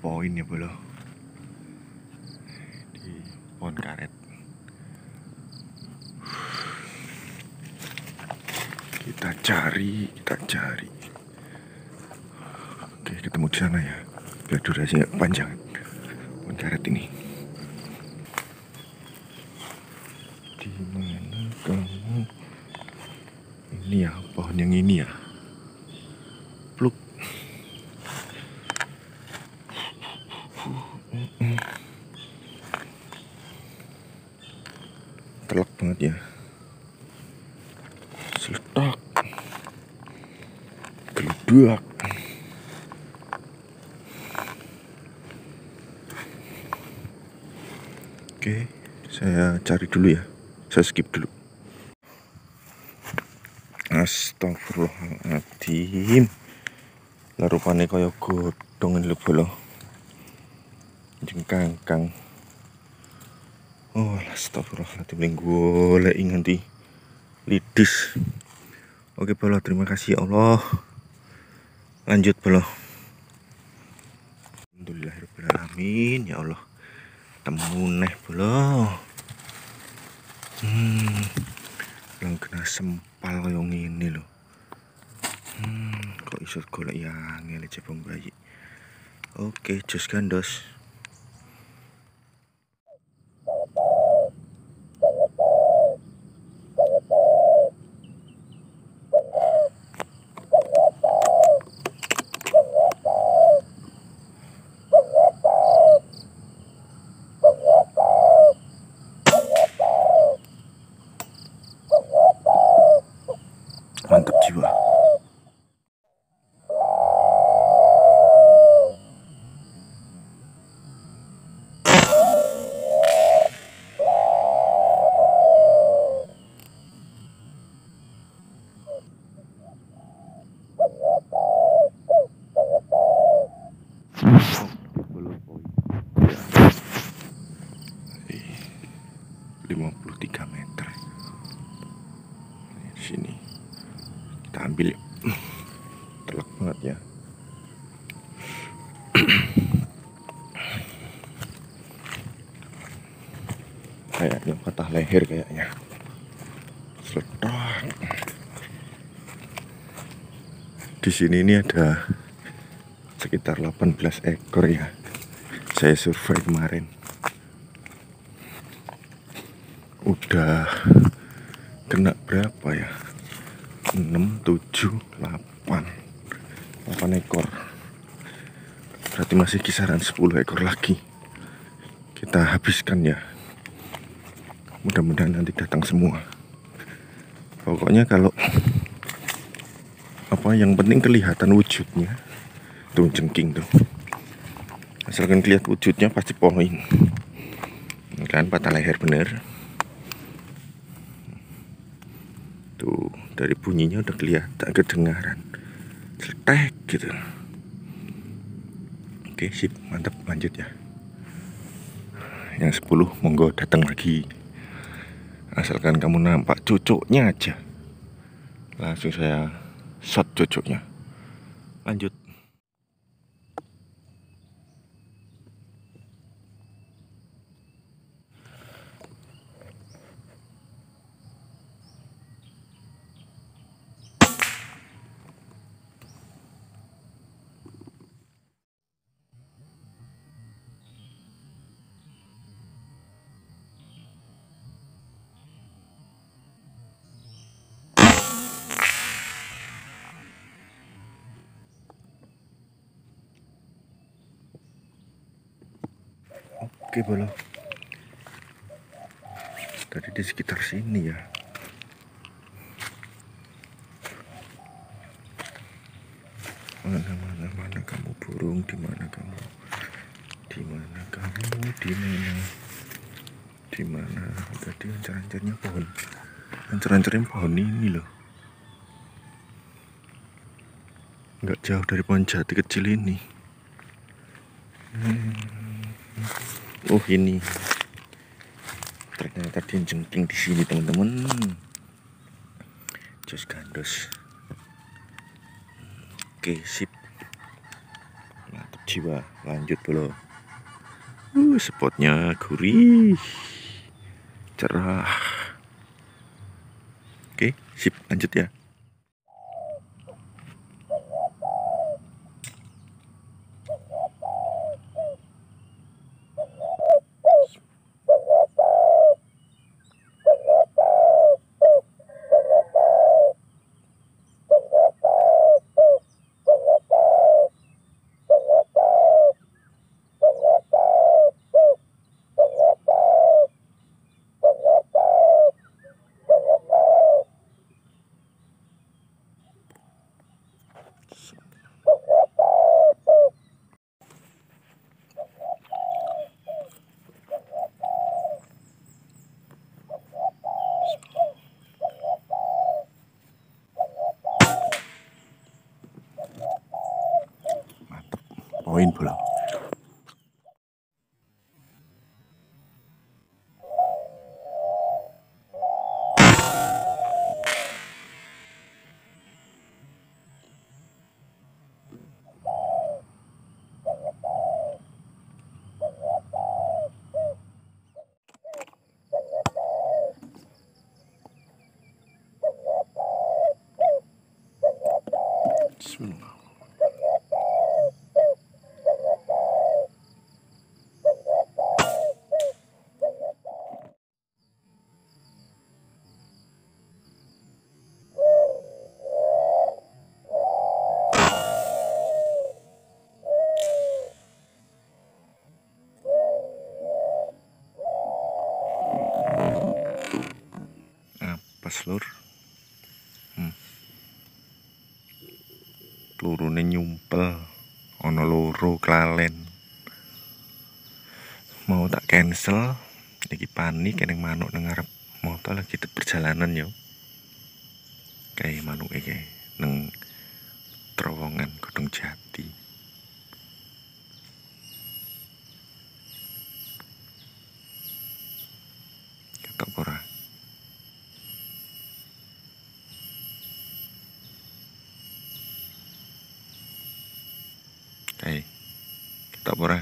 poin ya bolo di pohon karet. Kita cari kita cari. Oke ketemu di sana ya biar durasi nggak panjang. Pohon karet ini. Di mana kamu? Ini ya pohon yang ini ya pluk telak banget ya seletak oke saya cari dulu ya. Saya skip dulu. Astagfirullahaladzim. Lah rupanya kaya godong ini lho bolo. Jengkangkang oh astagfirullahaladzim. Yang golek nganti lidis. Oke bolo terima kasih ya Allah lanjut bolo Alhamdulillahirrahmanirrahim. Ya Allah. Temu neh bolo hmm. Lang kena sempal kaya ngene lho. Hmm kok iso golek ya ngene cebong bayi? Oke jos gandos 53 meter. Sini. Kita ambil yuk. Telak banget ya. Kayaknya patah leher kayaknya. Seletak. Di sini ini ada sekitar 18 ekor ya. Saya survei kemarin. Udah kena berapa ya? 6, 7, 8 8 ekor. Berarti masih kisaran 10 ekor lagi. Kita habiskan ya. Mudah-mudahan nanti datang semua. Pokoknya kalau apa yang penting kelihatan wujudnya tuh jengking tuh. Asalkan kelihatan wujudnya pasti poin kan patah leher bener. Tuh dari bunyinya udah kelihatan kedengaran. Cetek gitu. Oke sip mantap lanjut ya. Yang 10 monggo datang lagi. Asalkan kamu nampak cucuknya aja. Langsung saya shot cucuknya. Lanjut Oke bolo. Tadi di sekitar sini ya. Mana mana mana kamu burung di mana kamu? Di mana kamu? Di mana? Di mana? Tadi ancar-ancarnya pohon. Ancar-ancarnya pohon ini loh. Nggak jauh dari pohon jati kecil ini Oh ini. Ternyata dia jengking di sini teman-teman. Jos gandos. Oke sip. Mantap jiwa. Lanjut bro uh, spotnya gurih. Cerah. Oke sip. Lanjut ya criminal pelurune nyumpel ono loro klalen mau tak cancel iki panik keneng manuk nang ngarep motor lagi perjalanan yo. Kayak manuk iki neng terowongan Gunung Jati ketok ora?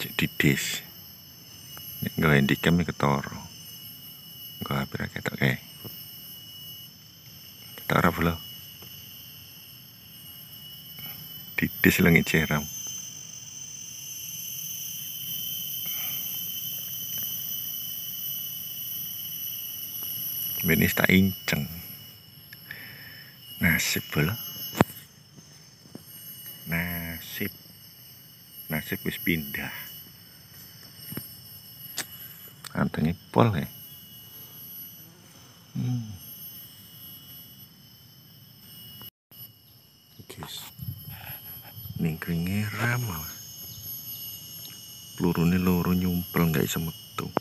Jadi dis. Nek nggo handicam iki ketara. Nggo HP ra ketok eh. Ketok ora bolo. Didis lengi ceram. Benis tak inceng. Nasib bolo. Nasib. Nasib wis pindah. Antenge pol ya. Hmm. Guys. Ning kringe ramal. Pelurune loro nyumpel nggak iso metu.